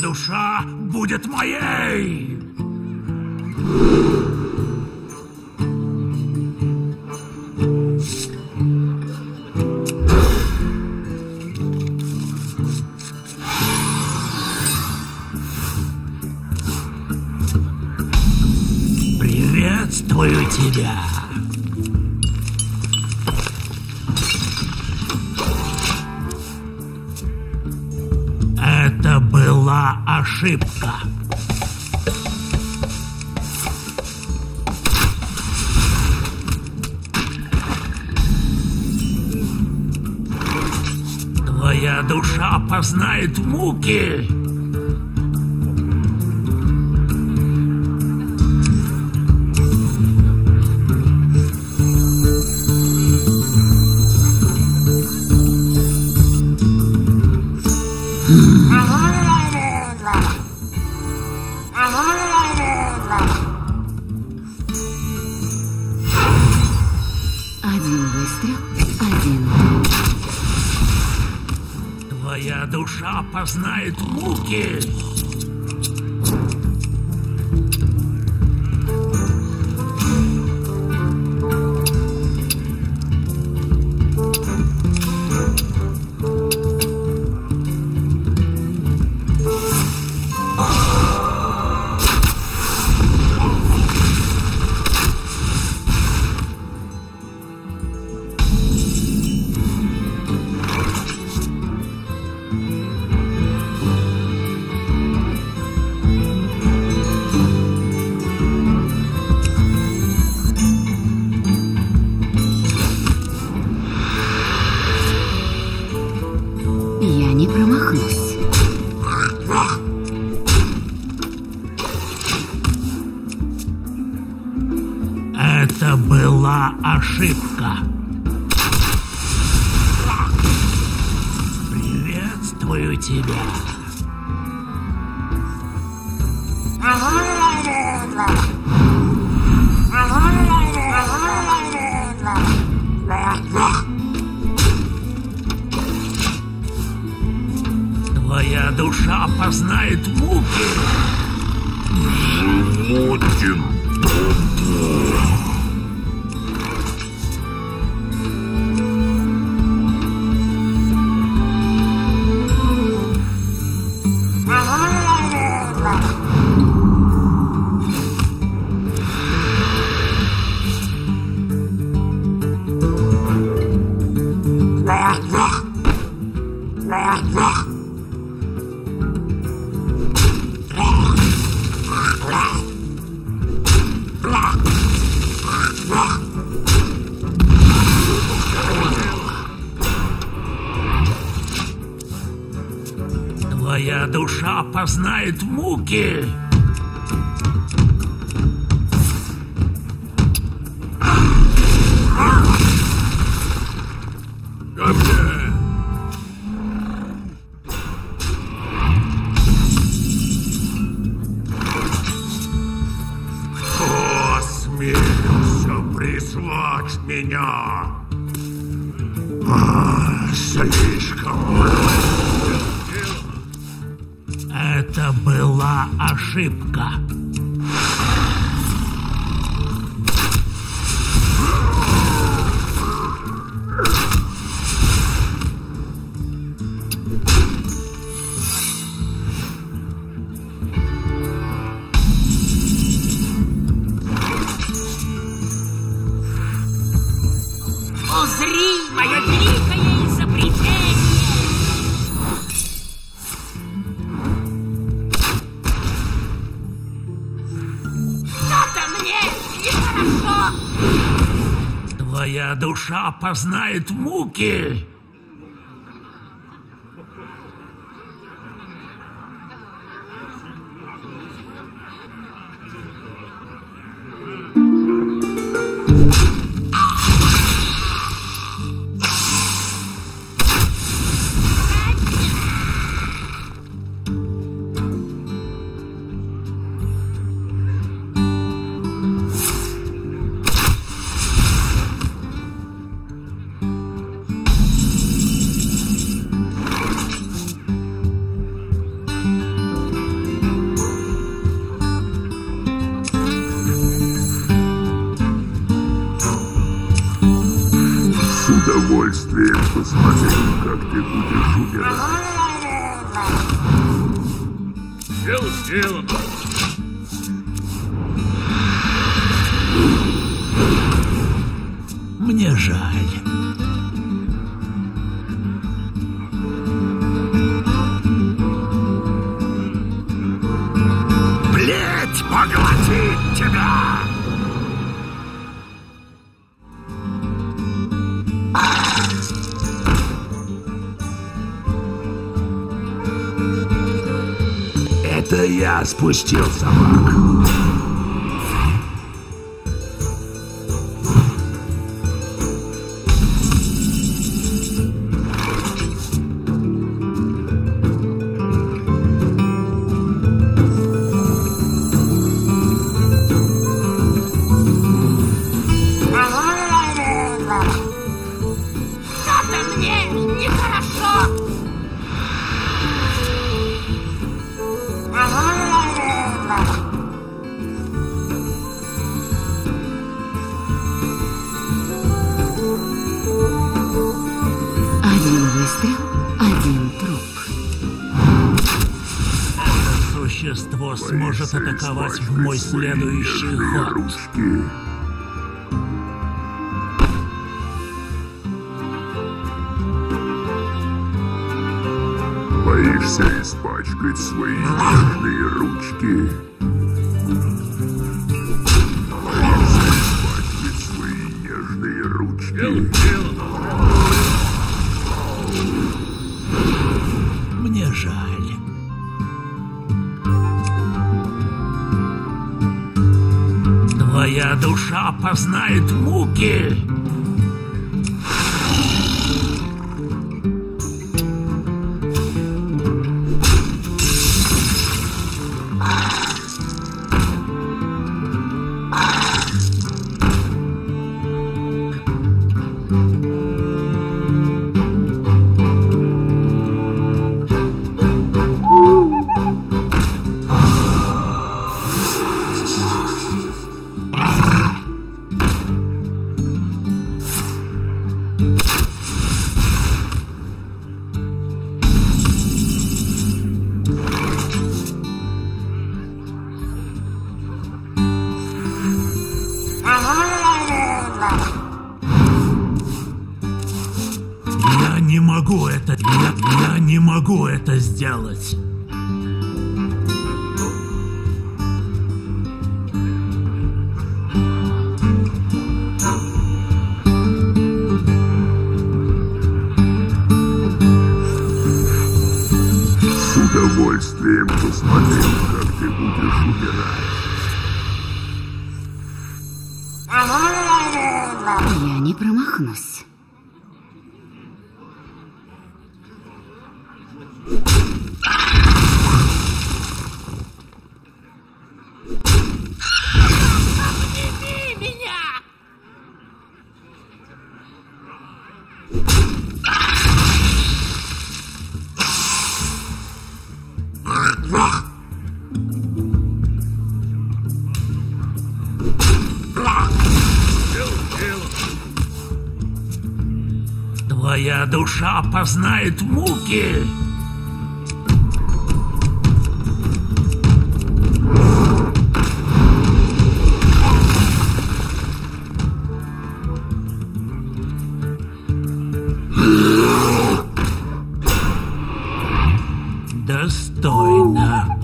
душа будет моей! Ошибка. Твоя душа познает муки. Один выстрел, один. Твоя душа познает муки. Приветствую тебя. Твоя душа познает муки. Животин Твоя душа познает муки. Слишком. Это была ошибка. Душа познает муки. Удовольствием посмотрю, как ты будешь умирать. Дело сделано. Мне жаль. Плеть поглотит тебя! Я спустил собак. Сможет атаковать в мой следующий ход. Боишься испачкать свои нежные ручки? Боишься испачкать свои нежные ручки? Твоя душа познает муки. Это сделать. С удовольствием посмотрел, как ты будешь умирать. Я не промахнусь. Твоя душа познает муки. Достойно.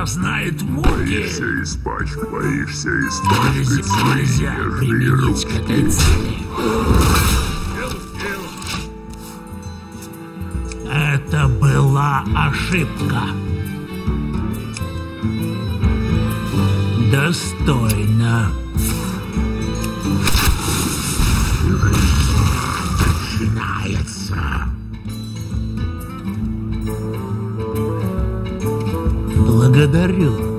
Познает муки. Боишься испачкать, боишься испачкать Нельзя, применить к этой цели. Это была ошибка. Достойно. Начинается. Благодарю.